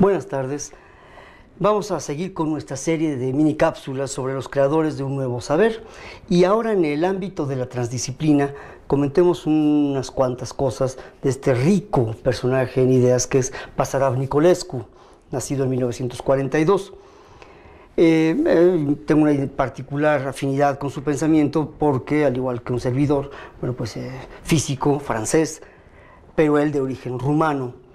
Buenas tardes. Vamos a seguir con nuestra serie de mini cápsulas sobre los creadores de un nuevo saber y ahora en el ámbito de la transdisciplina comentemos unas cuantas cosas de este rico personaje en ideas que es Pasarav Nicolescu, nacido en 1942. Eh, eh, tengo una particular afinidad con su pensamiento porque, al igual que un servidor, bueno, pues eh, físico, francés, pero él de origen rumano.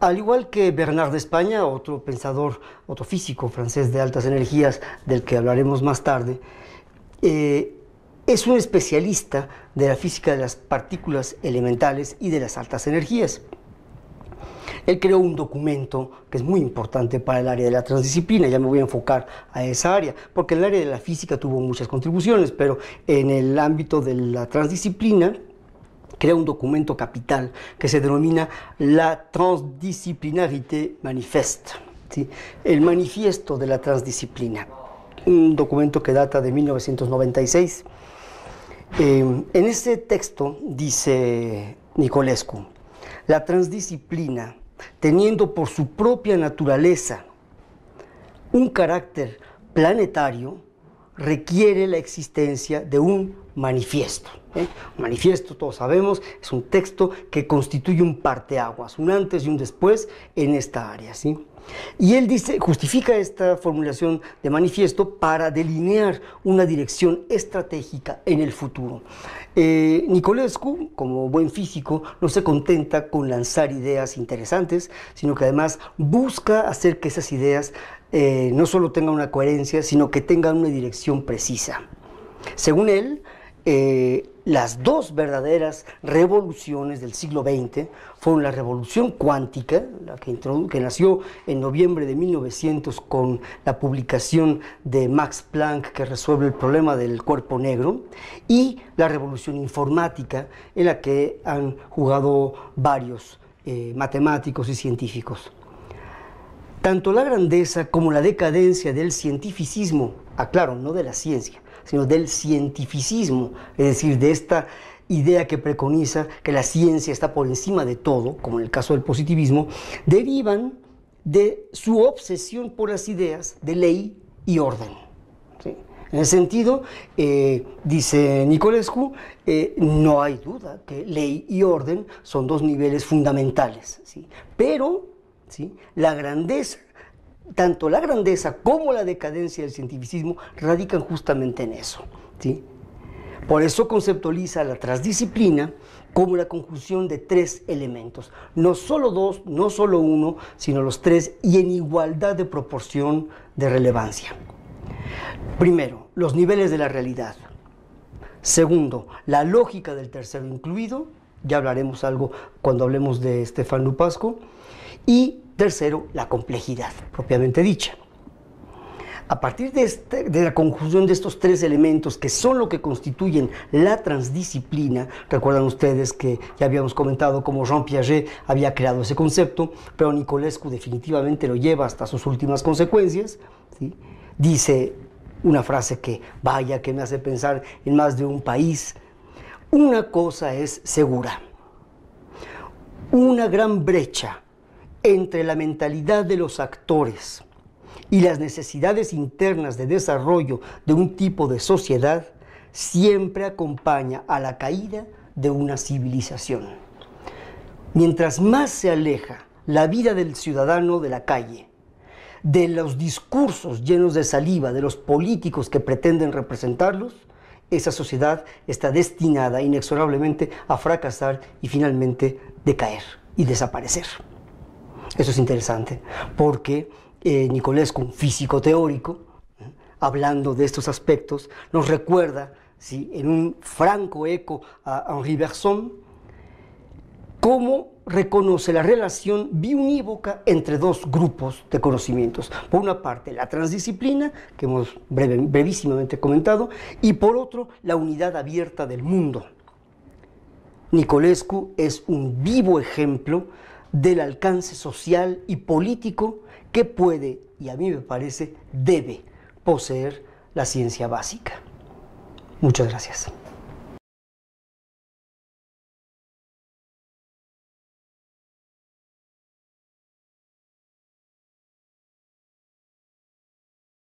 Al igual que Bernard de España, otro pensador, otro físico francés de altas energías, del que hablaremos más tarde, eh, es un especialista de la física de las partículas elementales y de las altas energías. Él creó un documento que es muy importante para el área de la transdisciplina, ya me voy a enfocar a esa área, porque el área de la física tuvo muchas contribuciones, pero en el ámbito de la transdisciplina, crea un documento capital que se denomina la Transdisciplinarité Manifeste, el manifiesto de la transdisciplina, un documento que data de 1996. Eh, en ese texto dice Nicolescu, la transdisciplina, teniendo por su propia naturaleza un carácter planetario, requiere la existencia de un manifiesto. ¿eh? Manifiesto, todos sabemos, es un texto que constituye un parteaguas, un antes y un después en esta área. ¿sí? Y él dice, justifica esta formulación de manifiesto para delinear una dirección estratégica en el futuro. Eh, Nicolescu, como buen físico, no se contenta con lanzar ideas interesantes, sino que además busca hacer que esas ideas eh, no solo tengan una coherencia, sino que tengan una dirección precisa. Según él, eh, las dos verdaderas revoluciones del siglo XX fueron la revolución cuántica, la que, nació en noviembre de 1900 con la publicación de Max Planck que resuelve el problema del cuerpo negro, y la revolución informática en la que han jugado varios eh, matemáticos y científicos. Tanto la grandeza como la decadencia del cientificismo, aclaro, no de la ciencia, sino del cientificismo, es decir, de esta idea que preconiza que la ciencia está por encima de todo, como en el caso del positivismo, derivan de su obsesión por las ideas de ley y orden. En ese sentido, eh, dice Nicolescu, eh, no hay duda que ley y orden son dos niveles fundamentales, ¿sí? pero ¿sí? la grandeza tanto la grandeza como la decadencia del cientificismo radican justamente en eso. ¿sí? Por eso conceptualiza la transdisciplina como la conjunción de tres elementos, no solo dos, no solo uno, sino los tres y en igualdad de proporción de relevancia. Primero, los niveles de la realidad. Segundo, la lógica del tercero incluido, ya hablaremos algo cuando hablemos de Estefan Lupasco. Y Tercero, la complejidad propiamente dicha. A partir de, este, de, la conjunción de estos tres elementos que son lo que constituyen la transdisciplina, recuerdan ustedes que ya habíamos comentado cómo Jean Piaget había creado ese concepto, pero Nicolescu definitivamente lo lleva hasta sus últimas consecuencias. Dice una frase que vaya que me hace pensar en más de un país. Una cosa es segura, una gran brecha entre la mentalidad de los actores y las necesidades internas de desarrollo de un tipo de sociedad siempre acompaña a la caída de una civilización. Mientras más se aleja la vida del ciudadano de la calle, de los discursos llenos de saliva de los políticos que pretenden representarlos, esa sociedad está destinada inexorablemente a fracasar y finalmente decaer y desaparecer. Eso es interesante, porque eh, Nicolescu, un físico teórico, hablando de estos aspectos, nos recuerda, ¿sí? en un franco eco a Henri Bergson, cómo reconoce la relación biunívoca entre dos grupos de conocimientos. Por una parte, la transdisciplina, que hemos brevísimamente comentado, y por otro, la unidad abierta del mundo. Nicolescu es un vivo ejemplo del alcance social y político que puede, y a mí me parece, debe poseer la ciencia básica. Muchas gracias.